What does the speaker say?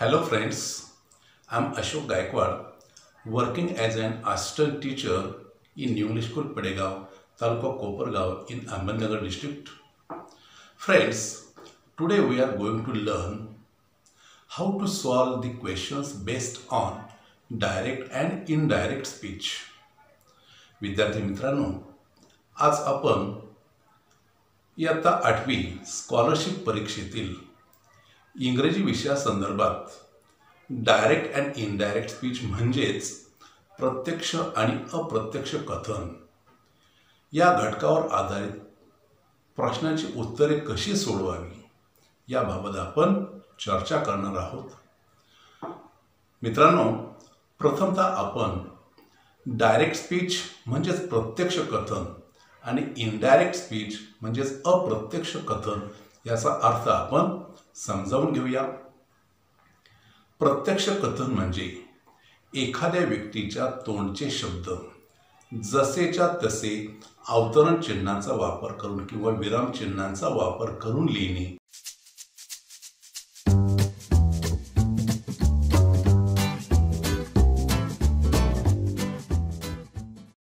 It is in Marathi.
Hello friends I am Ashok Gaikwad working as an assistant teacher in new school Padegaon taluka Kopargaon in Ahmednagar district friends today we are going to learn how to solve the questions based on direct and indirect speech विद्यार्थी मित्रांनो आज आपण इयत्ता आठवी स्कॉलरशिप परीक्षेतील इंग्रजी विषयासंदर्भात डायरेक्ट अँड इनडायरेक्ट स्पीच म्हणजेच प्रत्यक्ष आणि अप्रत्यक्ष कथन. या घटकावर आधारित प्रश्नांची उत्तरे कशी सोडवावी याबाबत आपण चर्चा करणार आहोत. मित्रांनो प्रथमतः आपण डायरेक्ट स्पीच म्हणजेच प्रत्यक्ष कथन आणि इनडायरेक्ट स्पीच म्हणजेच अप्रत्यक्ष कथन याचा अर्थ आपण समजावून घेऊया. प्रत्यक्ष कथन म्हणजे एखाद्या व्यक्तीच्या तोंडचे शब्द जसेच्या तसे अवतरण चिन्हांचा वापर करून किंवा विराम चिन्हांचा वापर करून लिहिणे.